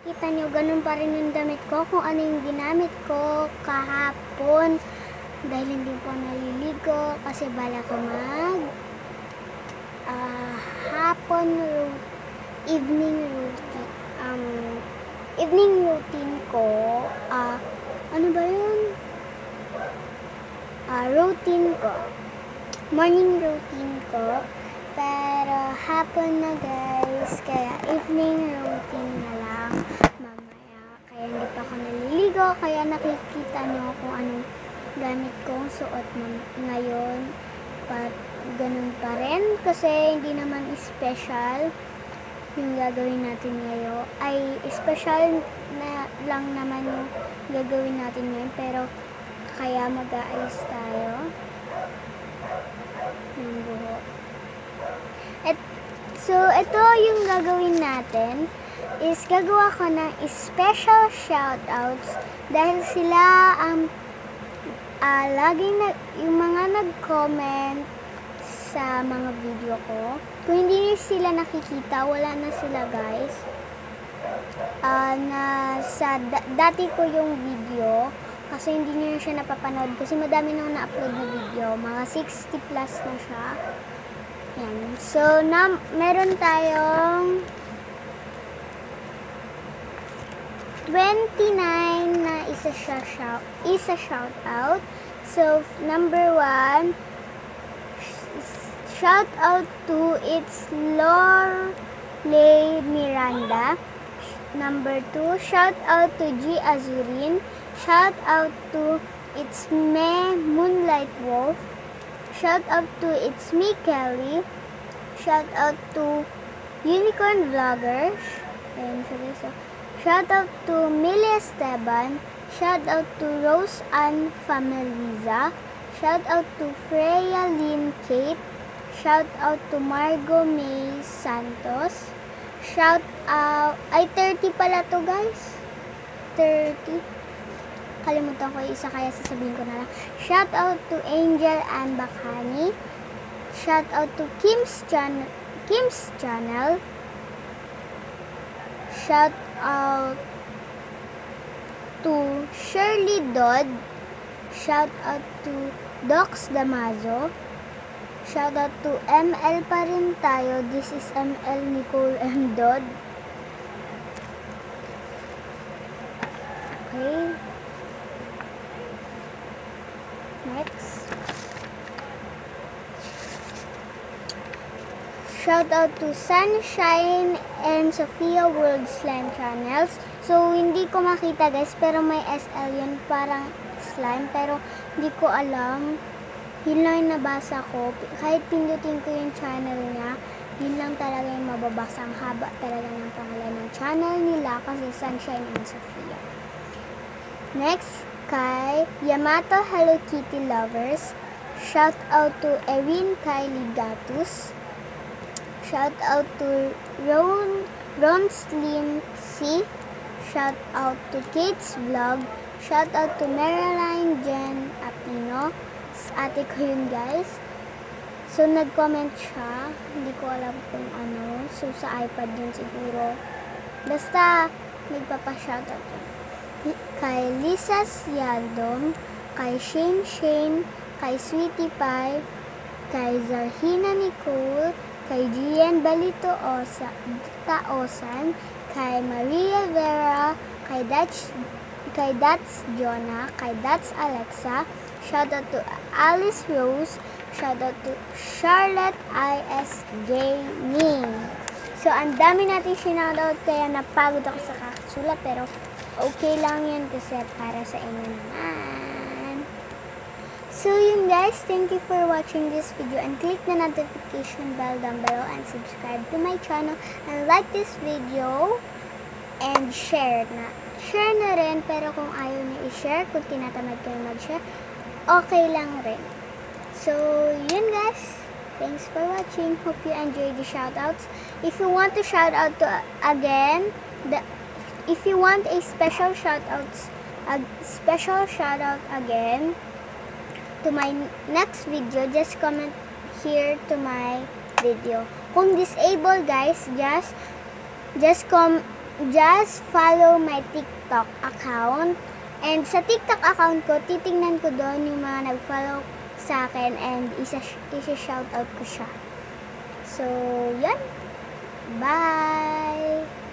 Kita niyo, ganun pa rin yung damit ko. Kung ano yung ginamit ko kahapon. Dahil hindi po naliligo. Kasi bala ko mag ah, hapon ru- evening routine. Um, evening routine ko. ah ano ba yun? Ah, routine ko. Morning routine ko. Pero hapon na guys. Kaya evening routine na lang mamaya. Kaya hindi pa ako Kaya nakikita nyo kung anong gamit kong suot ngayon. But ganun pa rin. Kasi hindi naman special yung gagawin natin ngayon. Ay, special na lang naman yung gagawin natin ngayon. Pero kaya mag-aayos tayo ng buhok. Et, so, ito yung gagawin natin is gagawa ko ng special shoutouts dahil sila ang ah, laging na, yung mga nag-comment sa mga video ko. Kung hindi sila nakikita, wala na sila guys. Ah, na sa da- dati ko yung video kasi hindi niyo siya napapanood kasi madami nang na-upload na video. Mga 60 plus na siya. Yan. So, na, meron tayong 29 na isa siya shout, isa shout out. So, number one, shout out to it's Lorley Miranda. Number two, shout out to G Azurin. Shout out to it's Me Moonlight Wolf. Shout out to it's me Kelly. Shout out to Unicorn Vloggers. Guys. oh. Shout out to Millie Esteban. Shout out to Rose Ann Familiza. Shout out to Freya Lynn Kate. Shout out to Margo May Santos. Shout out, ay 30 pala to guys. 30. Kalimutan ko isa kaya sasabihin ko na lang. Shout out to Angel and Bakani. Shout out to Kim's channel. Kim's channel. Shout out to Shirley Dodd. Shout out to Docs Damazo. Shout out to ML pa rin tayo. This is ML Nicole M. Dodd. Okay. Next. Shout out to Sunshine and Sophia World Slime channels. So, hindi ko makita guys, pero may SL yun, parang slime. Pero, hindi ko alam. Yun lang yung nabasa ko. Kahit pindutin ko yung channel niya, yun lang talaga yung mababasa. Ang haba talaga ng pangalan ng channel nila kasi Sunshine and Sophia. Next, kay Yamato Hello Kitty Lovers. Shout out to Erin Kylie Gatus. Shout out to Ron, Ron Slim C. Shout out to Kate's Vlog. Shout out to Marilyn Jen Apino. Ate ko yun guys. So, nag-comment siya. Hindi ko alam kung ano. So, sa iPad yun siguro. Basta, nagpapa-shoutout yun. Kay Lisa Sialdom, kay Shane Shane, kay Sweetie Pie, kay Zarhina Nicole, kay Gian Balito Osa, Taosan, kay Maria Vera, kay Dutch, kay Dats Jonah, kay Dats Alexa, shout out to Alice Rose, shout out to Charlotte I.S. Gaming. So, ang dami natin sinoutout kaya napagod ako sa kakasulat pero okay lang yan kasi para sa inyo naman. So yun guys, thank you for watching this video and click the notification bell down below and subscribe to my channel and like this video and share na. Share na rin pero kung ayaw niyo i-share, kung tinatamad kayo mag-share, okay lang rin. So yun guys, thanks for watching. Hope you enjoyed the shoutouts. If you want to shout out to again, the if you want a special shoutouts, a special shoutout again, to my next video, just comment here to my video. Kung disabled guys, just just com just follow my TikTok account. And sa TikTok account ko, titingnan ko doon yung mga nag-follow sa akin and isa, isa shoutout ko siya. So, yan. Bye!